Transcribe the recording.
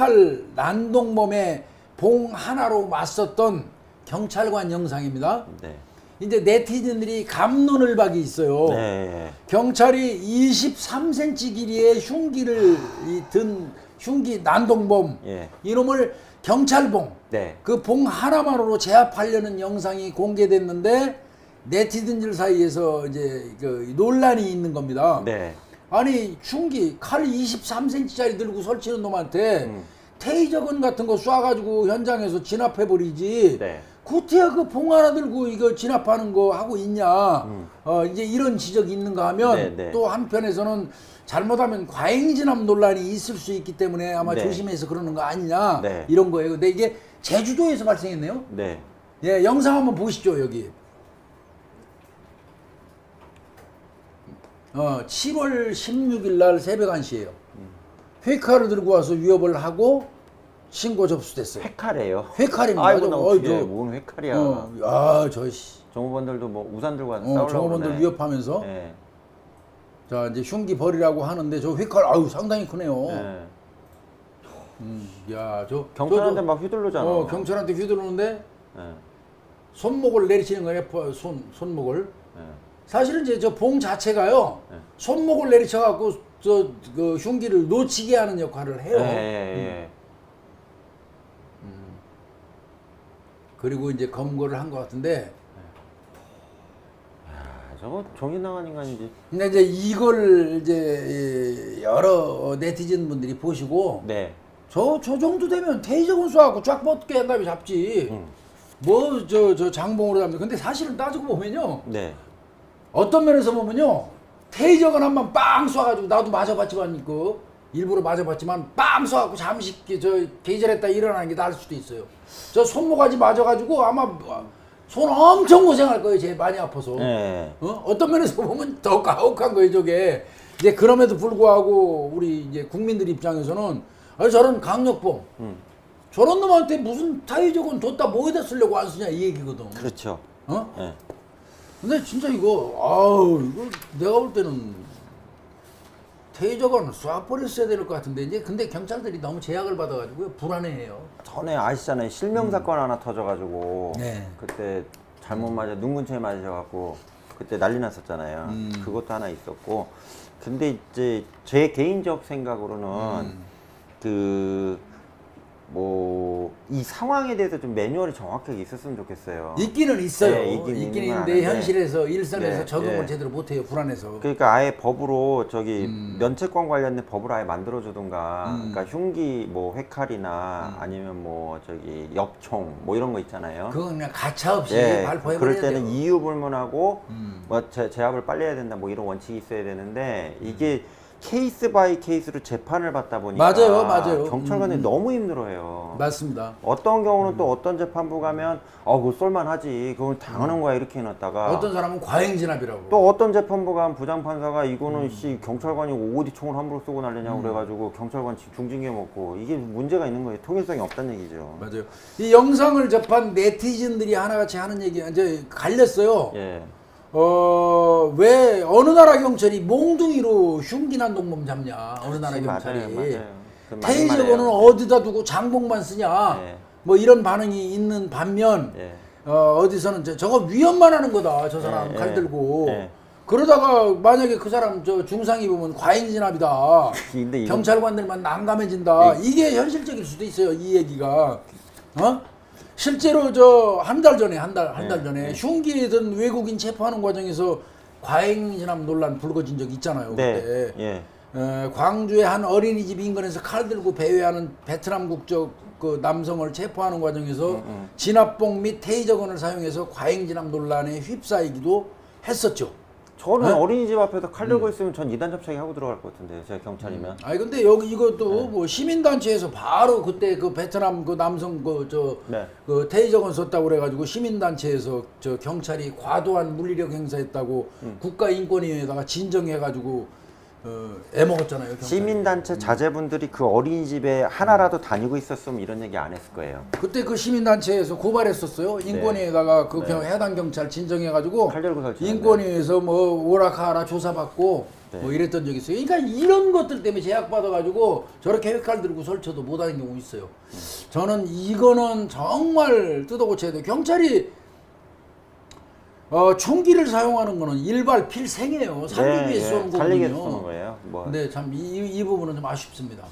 휘칼 난동범의 봉 하나로 맞섰던 경찰관 영상입니다. 네. 이제 네티즌들이 감론을 박이 있어요. 네. 경찰이 23cm 길이의 흉기를 이든 흉기 난동범 예. 이놈을 경찰봉 네. 그봉 하나만으로 제압하려는 영상이 공개됐는데 네티즌들 사이에서 이제 그 논란이 있는 겁니다. 네. 아니 흉기 칼 23cm짜리 들고 설치는 놈한테 음. 테이저건 같은 거 쏴가지고 현장에서 진압해 버리지. 네. 구태여 그봉 하나 들고 이거 진압하는 거 하고 있냐. 음. 어 이제 이런 지적이 있는가 하면 네, 네. 또 한편에서는 잘못하면 과잉 진압 논란이 있을 수 있기 때문에 아마 네. 조심해서 그러는 거 아니냐 네. 이런 거예요. 근데 이게 제주도에서 발생했네요. 네. 예, 영상 한번 보시죠 여기. 어, 7월 16일 날 새벽 1시에요. 회카를 들고 와서 위협을 하고 신고 접수됐어요. 회칼이에요. 회칼입니다. 아이고 저, 나 어이, 어떻게 저, 뭔 회칼이야. 어, 아, 저 씨. 정보원들도 뭐 우산 들고 와서 어, 싸우려고 정업원들 그러네. 위협하면서 네. 자 이제 흉기 버리라고 하는데 저 회칼 아유 상당히 크네요. 네. 음, 야, 저 경찰한테 막 휘둘르잖아. 어, 경찰한테 휘두르는데 네. 손목을 내리치는 거예요. 퍼- 손 손목을. 네. 사실은 이제 저 봉 자체가요 네. 손목을 내리쳐 갖고 저그 흉기를 놓치게 하는 역할을 해요. 예, 예, 예. 그리고 이제 검거를 한 것 같은데 아, 저거 정신나간 인간이지. 근데 이제 이걸 이제 여러 네티즌 분들이 보시고 네. 저 저 정도 되면 테이저건 쏴갖고 쫙 뻗게 한 다음에 잡지. 음. 뭐 저 저 장봉으로 잡는. 근데 사실은 따지고 보면요. 네. 어떤 면에서 보면요. 테이저건 한 번 빵 쏴가지고 나도 맞아봤지만 그 일부러 맞아봤지만 빵 쏴갖고 잠시 그저 계절했다 일어나는 게 나을 수도 있어요. 저 손모가지 맞아가지고 아마 손 엄청 고생할 거예요. 제 많이 아파서. 네. 어? 어떤 면에서 보면 더 가혹한 거예요, 저게. 이제 그럼에도 불구하고 우리 이제 국민들 입장에서는 아, 저런 강력범, 음. 저런 놈한테 무슨 타이저건 뒀다 뭐에다 쓰려고 안 쓰냐 이 얘기거든. 그렇죠. 어? 네. 근데 진짜 이거 아우 이거 내가 볼 때는 테이저건 쏴버렸어야 될 것 같은데 이제 근데 경찰들이 너무 제약을 받아가지고 불안해해요. 전에 아시잖아요. 실명 사건 하나 터져가지고 네. 그때 잘못 맞아 눈 근처에 맞으셔갖고 그때 난리 났었잖아요. 음. 그것도 하나 있었고 근데 이제 제 개인적 생각으로는 음. 그뭐 이 상황에 대해서 좀 매뉴얼이 정확하게 있었으면 좋겠어요. 있기는 있어요. 네, 있긴 있긴 있는 있는데 건 아는데. 현실에서 일선에서 네, 적용을 네. 제대로 못해요. 불안해서. 그러니까 아예 법으로 저기 음. 면책관 관련된 법을 아예 만들어주든가 음. 그러니까 흉기 뭐 회칼이나 아니면 뭐 저기 엽총 뭐 이런 거 있잖아요. 그건 그냥 가차 없이 예, 그럴 버려야 때는 돼요. 이유 불문하고 음. 뭐 제, 제압을 빨리 해야 된다 뭐 이런 원칙이 있어야 되는데 이게 case by case로 재판을 받다 보니까 맞아요, 맞아요. 경찰관이 음. 너무 힘들어해요. 맞습니다. 어떤 경우는 또 어떤 재판부 가면 어 그거 쏠만하지 그건 당연한 거야 이렇게 해놨다가 어떤 사람은 과잉 진압이라고. 또 어떤 재판부 가면 부장 판사가 이거는 씨 경찰관이 어디 총을 함부로 쏘고 난리냐고 그래가지고 경찰관 지- 중징계 먹고 이게 문제가 있는 거예요 통일성이 없다는 얘기죠. 맞아요. 이 영상을 접한 네티즌들이 하나같이 하는 얘기 이제 갈렸어요. 예. 어, 왜 어느 나라 경찰이 몽둥이로 흉기난 동범 잡냐? 어느 나라 경찰이. 맞아요. 그. 어디다 두고 장봉만 쓰냐? 예. 뭐 이런 반응이 있는 반면 예. 어, 어디서는 저, 저거 위험만 하는 거다. 저 사람 예, 칼 예, 들고. 예. 그러다가 만약에 그 사람 저 중상 입으면 과잉 진압이다. 경찰관들만 난감해진다. 네. 이게 현실적일 수도 있어요. 이 얘기가. 어? 실제로 저 한 달 전에 한 달 한달 네, 전에 네. 흉기든 외국인 체포하는 과정에서 과잉 진압 논란 불거진 적 있잖아요. 네. 그때. 예. 에, 광주의 한 어린이집 인근에서 칼 들고 배회하는 베트남 국적 그 남성을 체포하는 과정에서 음, 진압봉 및 테이저건을 사용해서 과잉 진압 논란에 휩싸이기도 했었죠. 저는 네? 어린이집 앞에서 칼 들고 있으면 전 이단 접촉이 하고 들어갈 것 같은데 제가 경찰이면. 아니 근데 여기 이것도 네. 뭐 시민단체에서 바로 그때 그 베트남 그 남성 그저 네. 그 테이저건 썼다고 그래가지고 시민단체에서 저 경찰이 과도한 물리력 행사했다고 음. 국가인권위에다가 진정해가지고 어, 애 먹었잖아요. 경찰이. 시민단체 자제분들이 그 어린이집에 하나라도 다니고 있었으면 이런 얘기 안 했을 거예요. 그때 그 시민단체에서 고발했었어요. 인권위에다가 그 경- 해당 경찰 진정해가지고 네. 칼 들고 설치했네. 인권위에서 뭐 오락하라 조사받고 네. 뭐 이랬던 적이 있어요. 그러니까 이런 것들 때문에 제약받아가지고 저렇게 계획칼 들고 설쳐도 못하는 경우 있어요. 저는 이거는 정말 뜯어고쳐야 돼요. 경찰이 어, 총기를 사용하는 거는 일발 필생이에요. 살리기 네, 위해서 예, 쏘는 살리기 위해서 거거든요. 쏘는 거예요. 뭐 근데 참 이 이 부분은 좀 아쉽습니다.